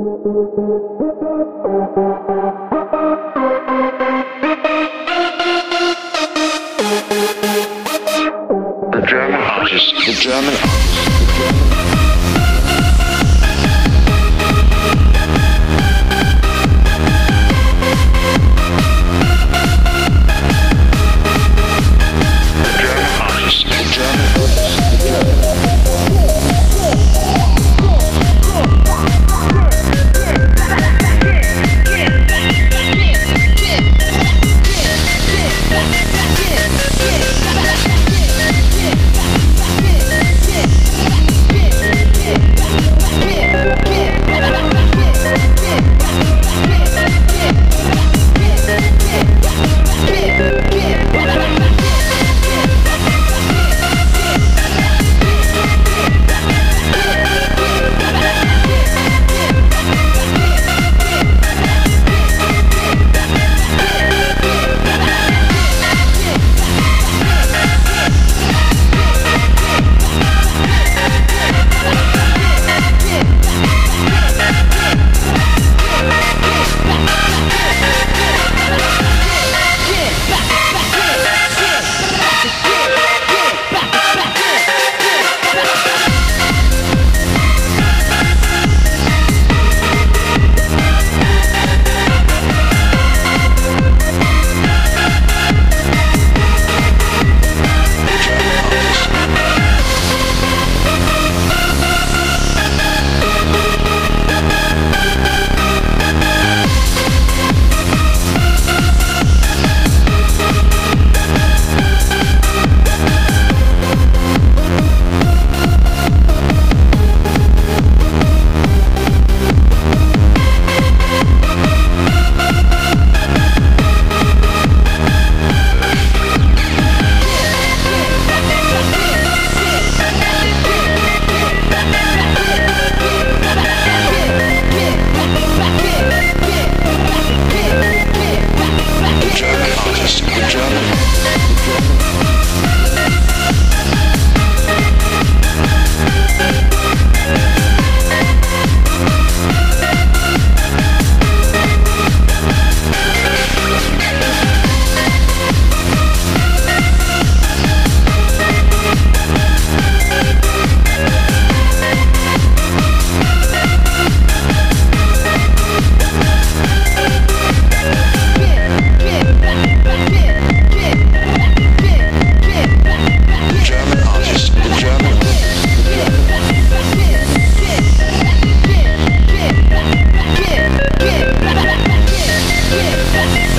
The German artist, the German artist.